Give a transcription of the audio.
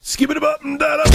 Skip it up and down.